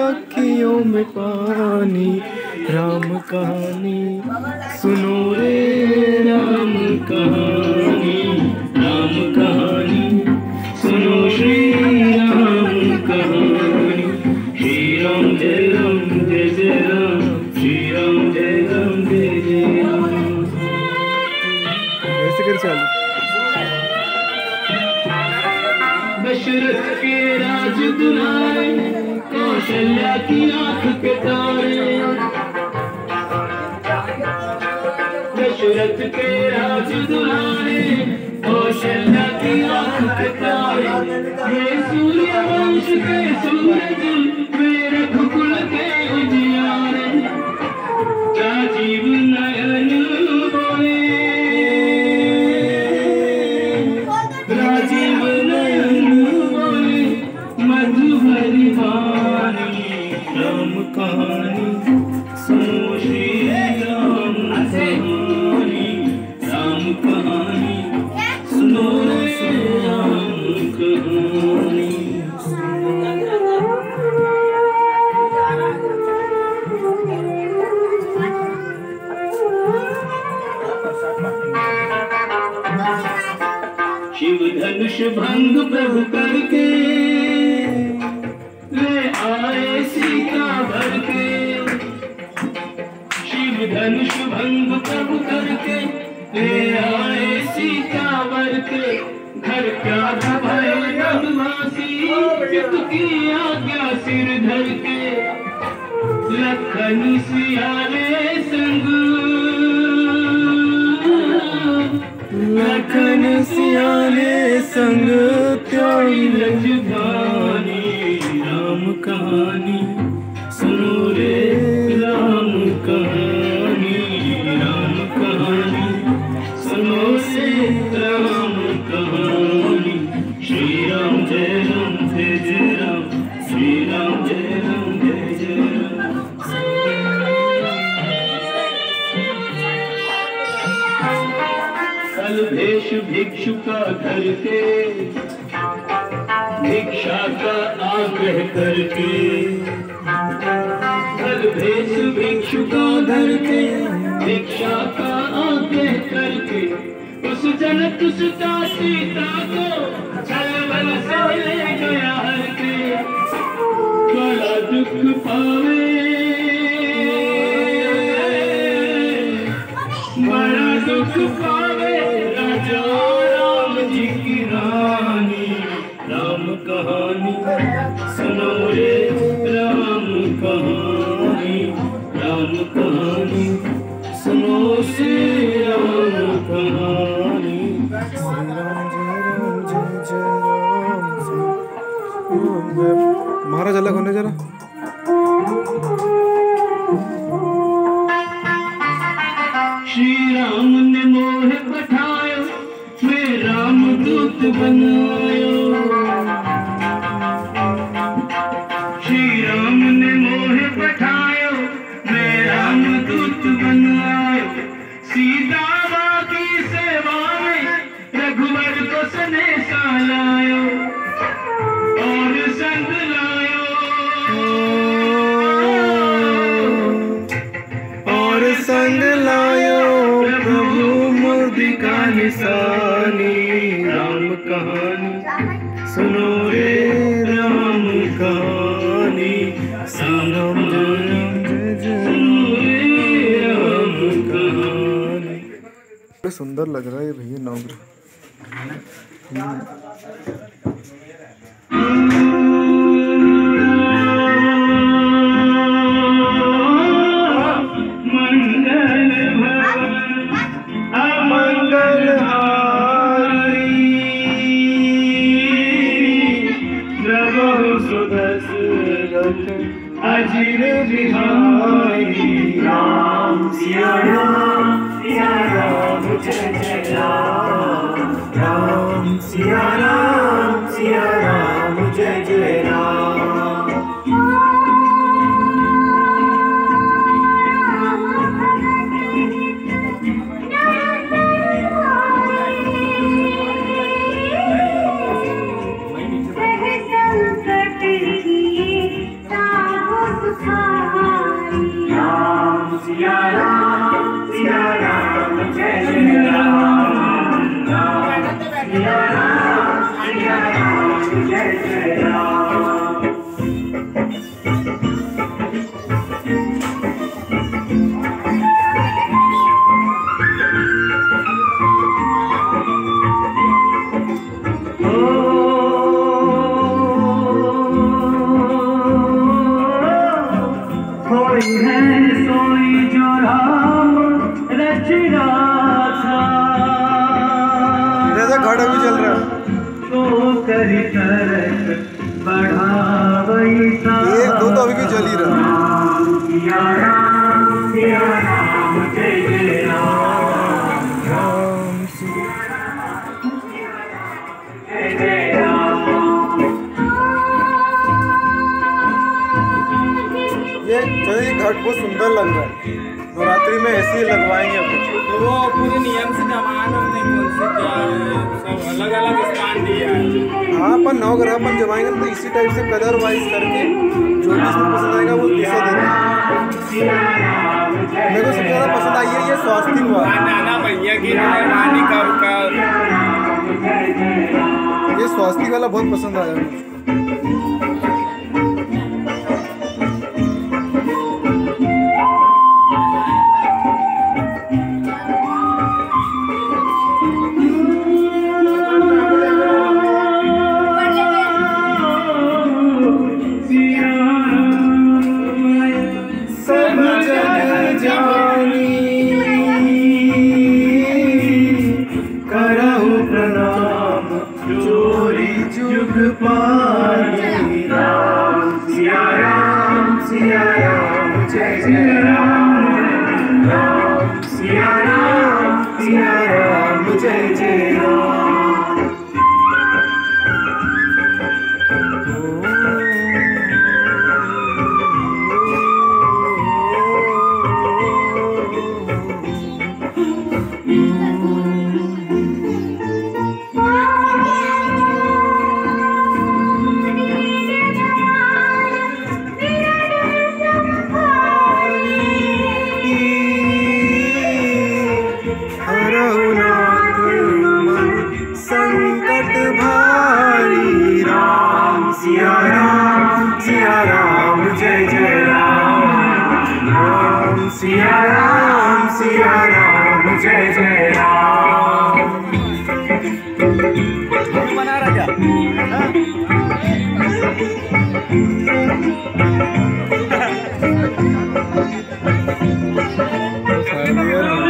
अखियों में पानी राम कहानी। सुनो रे राम कहानी। दुलारे कौशल्या की आंख के तारे। दशरथ के राज दुलारे कौशल्या की आंख के तारे। ये सूर्य वंश के सूरज राम कहानी सुनो राम कहानी राम कहानी सुनो राम कहानी शिव धनुष भंग प्रभु करके धनुष भंग प्रभु करके ले आए सीता भर के? घर क्या भय नभवासी चित की आज्ञा सिर धर के? लखन सियाले संग। लखन सियाने संग त्यागी लजधानी राम कहानी। कल भेष भिक्षु का धर के भिक्षा का आग्रह करके कल भेष भिक्षु का धर के भिक्षा का आग्रह करके, उस जनक सुता सीता को छल बल से ले गया हर के बड़ा दुख पावे। बड़ा दुख पावे सुनो रे राम कहानी राम कहानी। सुनो से राम कहानी। महाराज अलग होने जरा? श्री राम ने मोह पठायो मैं राम दूत बनायो। निशानी राम कहानी। सुनो रे राम कहानी संगम सुंदर लग रहा है भैया नवग्रह Ajir Bihari Ram Siya Ram Siya Ram Jai Jai Ram Ram Siya Ram Siya Ram Yeah, yeah, yeah. चलो ये घाट बहुत सुंदर लग रहा है। नवरात्रि में ऐसे ही लगवाएँगे अपन तो वो पूरे नियम से सब अलग अलग स्थान दिया है। हाँ अपन नवग्रह अपन जमाएँगे तो इसी टाइप से कलर वाइज करके जो भी इसमें पसंद आएगा वो दिशा हैं। मेरे को सबसे ज़्यादा पसंद आई है ये स्वास्थ्य वाला। हाँ, नाना भैया की उनका। ये स्वास्तिक वाला बहुत पसंद आया। राम सिया राम सिया राम जय जय सिया राम सिया राम जय जय राम बना हाँ। राजा हाँ।